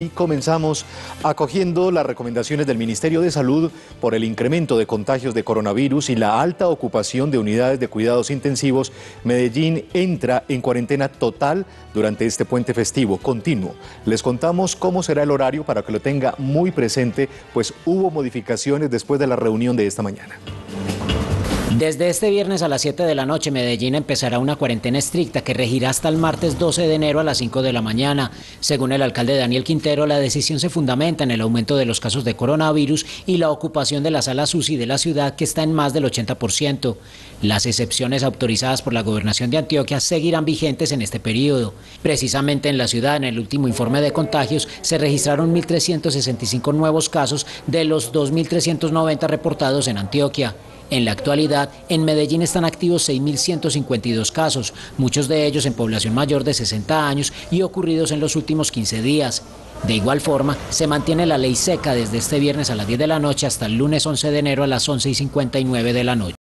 Y comenzamos acogiendo las recomendaciones del Ministerio de Salud por el incremento de contagios de coronavirus y la alta ocupación de unidades de cuidados intensivos. Medellín entra en cuarentena total durante este puente festivo continuo. Les contamos cómo será el horario para que lo tenga muy presente, pues hubo modificaciones después de la reunión de esta mañana. Desde este viernes a las 7 de la noche, Medellín empezará una cuarentena estricta que regirá hasta el martes 12 de enero a las 5 de la mañana. Según el alcalde Daniel Quintero, la decisión se fundamenta en el aumento de los casos de coronavirus y la ocupación de las salas UCI de la ciudad, que está en más del 80%. Las excepciones autorizadas por la gobernación de Antioquia seguirán vigentes en este periodo. Precisamente en la ciudad, en el último informe de contagios, se registraron 1.365 nuevos casos de los 2.390 reportados en Antioquia. En la actualidad, en Medellín están activos 6.152 casos, muchos de ellos en población mayor de 60 años y ocurridos en los últimos 15 días. De igual forma, se mantiene la ley seca desde este viernes a las 10 de la noche hasta el lunes 11 de enero a las 11 y 59 de la noche.